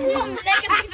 Lekker